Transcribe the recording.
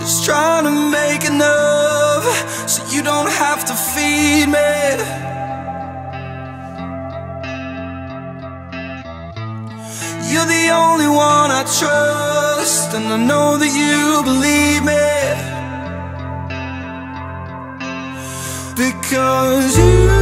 Just trying to make enough so you don't have to feed me. You're the only one I trust, and I know that you believe me. Because you